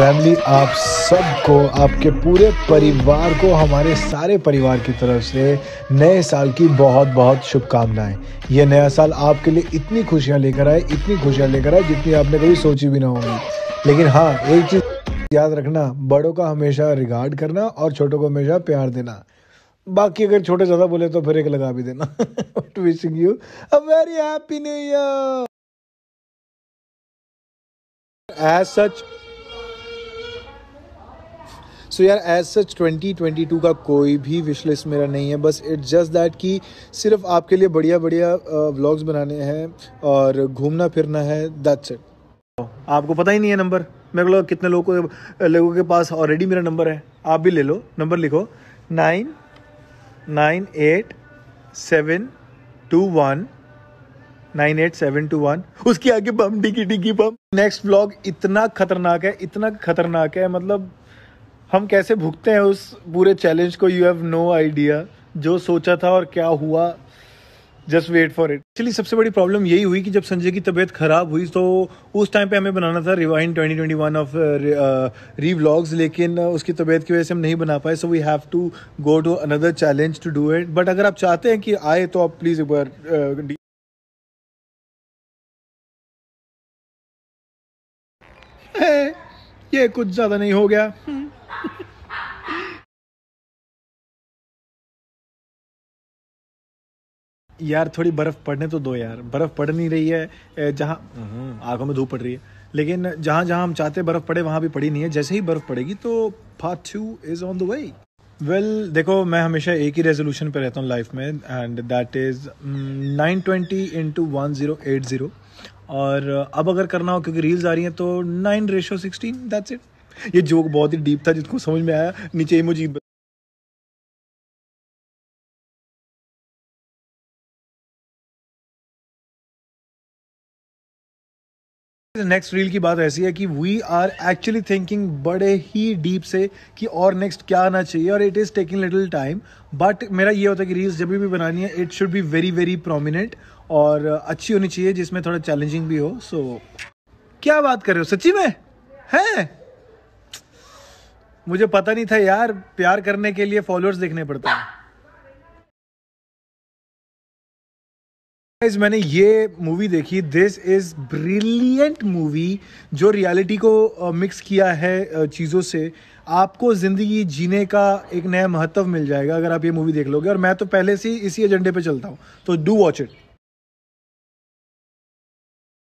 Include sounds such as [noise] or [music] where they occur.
Family आप सबको, आपके पूरे परिवार को, हमारे सारे परिवार की तरफ़ से नए साल की बहुत बहुत शुभकामनाएँ। ये नया साल आपके लिए इतनी खुशियाँ लेकर आए, इतनी खुशियाँ लेकर आए जितनी आपने कभी सोची भी ना होंगी। लेकिन हाँ एक चीज़ याद रखना, बड़ों का हमेशा रिगार्ड करना और छोटों को हमेशा प्यार देना। बाकी अगर छोटे ज़्यादा बोले तो फिर एक लगा भी देना। Wishing you a very happy new year as such so यार एज सच 2022 का कोई भी विश लिस्ट मेरा नहीं है। बस इट्स जस्ट दैट कि सिर्फ़ आपके लिए बढ़िया बढ़िया व्लॉग्स बनाने हैं और घूमना फिरना है। दैट्स इट आपको पता ही नहीं है नंबर मेरे को कितने लोगों को, लोगों के पास ऑलरेडी मेरा नंबर है। आप भी ले लो। नंबर लिखो। Nine nine eight seven two one nine eight seven two one उसके आगे बम डिगी डिगी बम नेक्स्ट व्लॉग इतना खतरनाक है, इतना खतरनाक है। मतलब हम कैसे भुगते हैं उस पूरे चैलेंज को? यू हैव नो आइडिया जो सोचा था और क्या हुआ just wait for it actually सबसे बड़ी प्रॉब्लम यही हुई कि जब संजय की तबीयत खराब हुई तो उस टाइम पे हमें बनाना था रिवाइन 2021 ऑफ़ री व्लॉग्स लेकिन उसकी तबीयत की वजह से हम नहीं बना पाए so we have to go to another challenge to do it but अगर आप चाहते हैं कि आए तो आप प्लीज़ एक बार uh, [laughs] ये कुछ ज़्यादा नहीं हो गया। यार थोड़ी बर्फ़ पड़ने तो दो यार। बर्फ़ पड़ नहीं रही है जहाँ आँखों में धूप पड़ रही है। लेकिन जहाँ जहाँ हम चाहते बर्फ़ पड़े वहाँ भी पड़ी नहीं है। जैसे ही बर्फ़ पड़ेगी तो part two is on the way well देखो मैं हमेशा एक ही रेजोल्यूशन पे रहता हूँ लाइफ में and that is nine twenty into one zero eight zero और अब अगर करना हो क्योंकि रील्स आ रही हैं तो nine ratio sixteen that's it ये जोक बहुत ही डीप था जिसको समझ में आया। नीचे इमोजी नेक्स्ट रील की बात ऐसी है कि वी आर एक्चुअली थिंकिंग बड़े ही डीप से कि और नेक्स्ट क्या आना चाहिए और it is taking little time but मेरा ये होता है कि रील्स जब भी बनानी है it should be very very prominent और अच्छी होनी चाहिए जिसमें थोड़ा चैलेंजिंग भी हो सो so, क्या बात कर रहे हो? सच्ची में? है? मुझे पता नहीं था यार प्यार करने के लिए फॉलोअर्स देखने पड़ते हैं। मैंने ये मूवी देखी. दिस इज़ ब्रिलियंट मूवी जो रियलिटी को मिक्स किया है चीज़ों से. आपको ज़िंदगी जीने का एक नया महत्व मिल जाएगा अगर आप ये मूवी देख लोगे. और मैं तो पहले से ही इसी एजेंडे पे चलता हूँ. तो डू वॉच इट